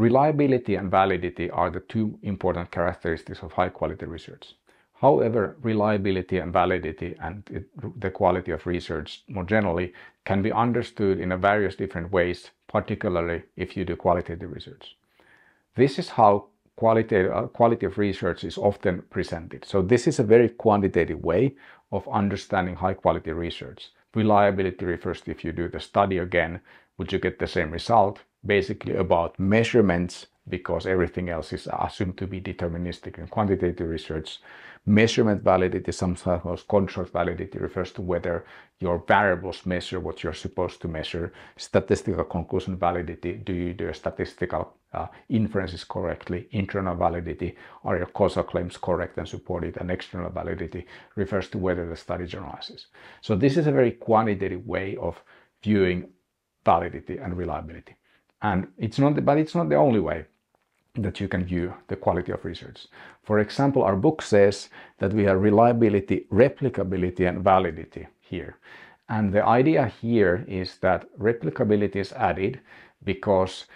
Reliability and validity are the two important characteristics of high quality research. However, reliability and validity and it, the quality of research more generally can be understood in various different ways, particularly if you do qualitative research. This is how quality, uh, quality of research is often presented. So this is a very quantitative way of understanding high quality research. Reliability refers to if you do the study again, would you get the same result? Basically about measurements because everything else is assumed to be deterministic in quantitative research. Measurement validity, sometimes construct validity, refers to whether your variables measure what you're supposed to measure. Statistical conclusion validity, do you do statistical uh, inferences correctly? Internal validity, are your causal claims correct and supported? And external validity refers to whether the study generalizes. So this is a very quantitative way of viewing validity and reliability. And it's not, but it's not the only way that you can view the quality of research. For example, our book says that we have reliability, replicability, and validity here. And the idea here is that replicability is added because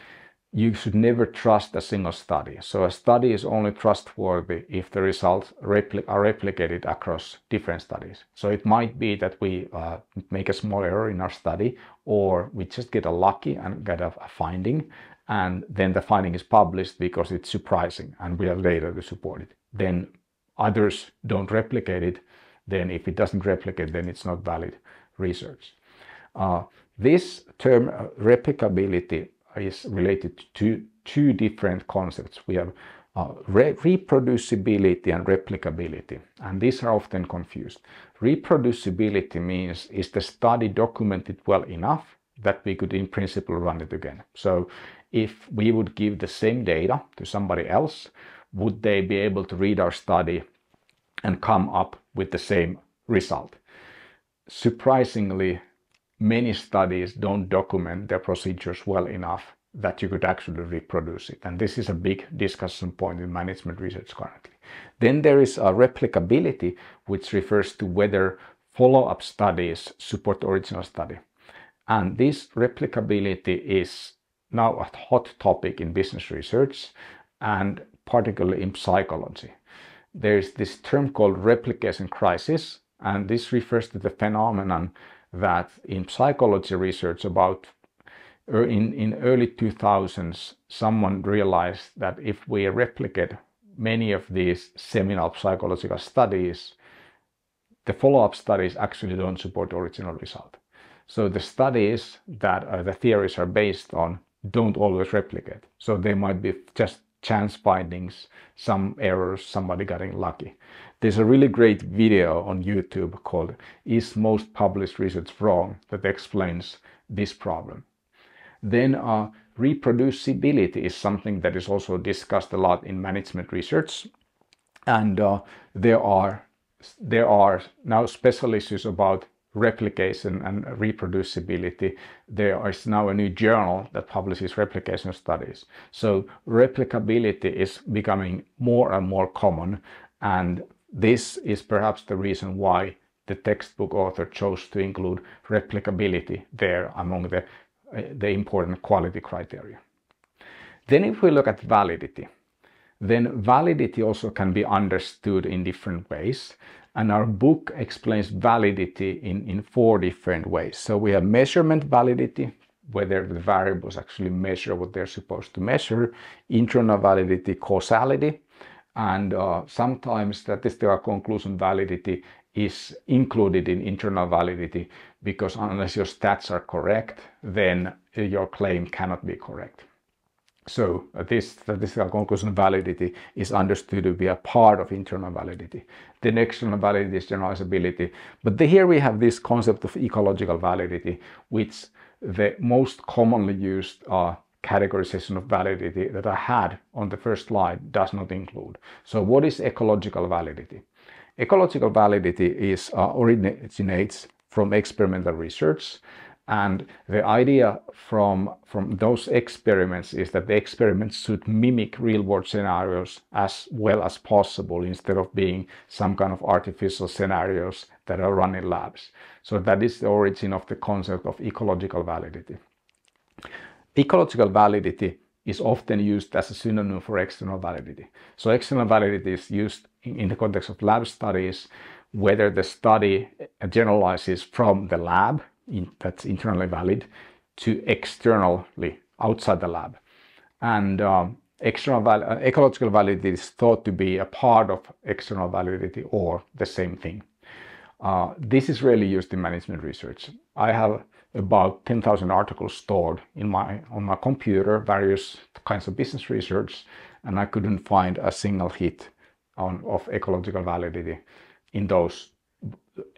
you should never trust a single study. So a study is only trustworthy if the results repli are replicated across different studies. So it might be that we uh, make a small error in our study or we just get a lucky and get a, a finding and then the finding is published because it's surprising and we have data to support it. Then others don't replicate it. Then if it doesn't replicate, then it's not valid research. Uh, this term uh, replicability is related to two different concepts. We have uh, re reproducibility and replicability, and these are often confused. Reproducibility means is the study documented well enough that we could in principle run it again. So if we would give the same data to somebody else, would they be able to read our study and come up with the same result? Surprisingly, many studies don't document their procedures well enough that you could actually reproduce it. And this is a big discussion point in management research currently. Then there is a replicability, which refers to whether follow-up studies support original study. And this replicability is now a hot topic in business research and particularly in psychology. There's this term called replication crisis, and this refers to the phenomenon that in psychology research about er, in, in early 2000s, someone realized that if we replicate many of these seminal psychological studies, the follow-up studies actually don't support the original result. So the studies that uh, the theories are based on don't always replicate. So they might be just chance findings, some errors, somebody getting lucky. There's a really great video on YouTube called Is Most Published Research Wrong that explains this problem. Then uh, reproducibility is something that is also discussed a lot in management research. And uh, there are there are now special issues about replication and reproducibility. There is now a new journal that publishes replication studies. So replicability is becoming more and more common and this is perhaps the reason why the textbook author chose to include replicability there among the, uh, the important quality criteria. Then if we look at validity, then validity also can be understood in different ways. And our book explains validity in, in four different ways. So we have measurement validity, whether the variables actually measure what they're supposed to measure, internal validity, causality, and uh, sometimes statistical conclusion validity is included in internal validity because unless your stats are correct, then your claim cannot be correct. So uh, this statistical conclusion validity is understood to be a part of internal validity. The external validity is generalizability. But the, here we have this concept of ecological validity, which the most commonly used uh, categorization of validity that I had on the first slide does not include. So what is ecological validity? Ecological validity is uh, originates from experimental research and the idea from, from those experiments is that the experiments should mimic real world scenarios as well as possible instead of being some kind of artificial scenarios that are run in labs. So that is the origin of the concept of ecological validity. Ecological validity is often used as a synonym for external validity. So external validity is used in, the context of lab studies, whether the study generalizes from the lab in, that's internally valid to externally outside the lab. And um, external val uh, ecological validity is thought to be a part of external validity or the same thing. Uh, this is really used in management research. I have about 10,000 articles stored in my on my computer, various kinds of business research, and I couldn't find a single hit on, of ecological validity in those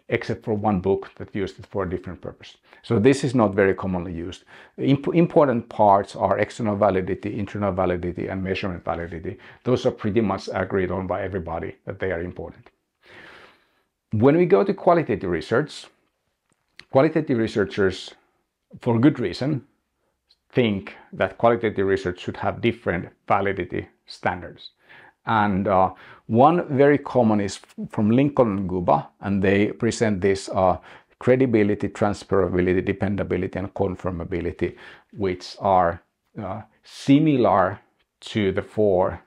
except for one book that used it for a different purpose. So this is not very commonly used. Imp important parts are external validity, internal validity, and measurement validity. Those are pretty much agreed on by everybody that they are important. When we go to qualitative research, qualitative researchers, for good reason, think that qualitative research should have different validity standards. And uh, one very common is from Lincoln and Guba, and they present this uh, credibility, transferability, dependability, and confirmability, which are uh, similar to the four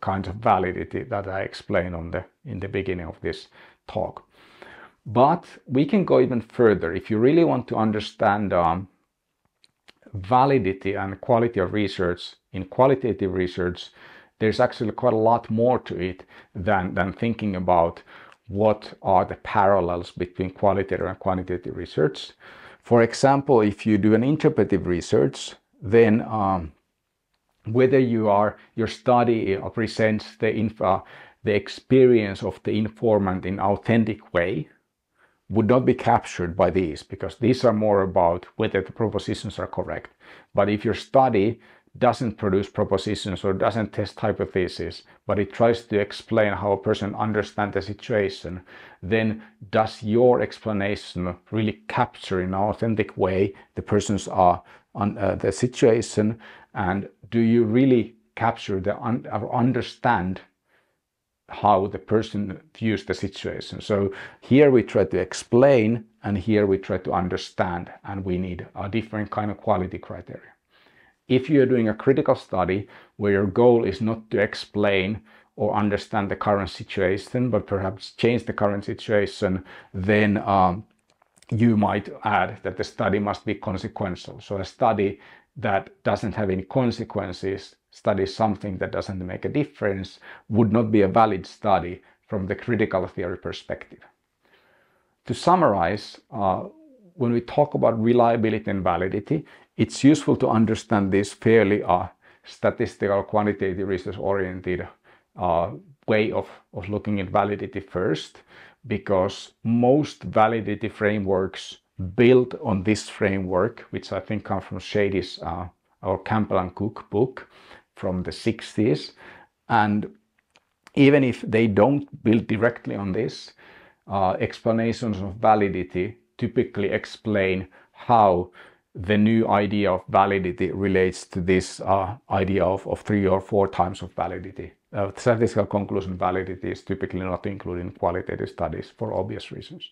kinds of validity that I explained on the in the beginning of this talk. But we can go even further. If you really want to understand um, validity and quality of research in qualitative research, there's actually quite a lot more to it than, than thinking about what are the parallels between qualitative and quantitative research. For example, if you do an interpretive research, then um, whether you are your study presents the info, the experience of the informant in authentic way would not be captured by these because these are more about whether the propositions are correct. But if your study doesn't produce propositions or doesn't test hypotheses, but it tries to explain how a person understands the situation, then does your explanation really capture in an authentic way the person's uh, on, uh, the situation, and do you really capture the un understand how the person views the situation. So here we try to explain and here we try to understand and we need a different kind of quality criteria. If you're doing a critical study where your goal is not to explain or understand the current situation, but perhaps change the current situation, then um, you might add that the study must be consequential. So a study that doesn't have any consequences, studies something that doesn't make a difference, would not be a valid study from the critical theory perspective. To summarize, uh, when we talk about reliability and validity, it's useful to understand this fairly uh, statistical quantitative research oriented uh, way of, of looking at validity first because most validity frameworks build on this framework which I think comes from Shadish's uh, or Campbell and Cook book from the 60s and even if they don't build directly on this uh, explanations of validity typically explain how the new idea of validity relates to this uh, idea of, of three or four times of validity. Uh, statistical conclusion validity is typically not included in qualitative studies for obvious reasons.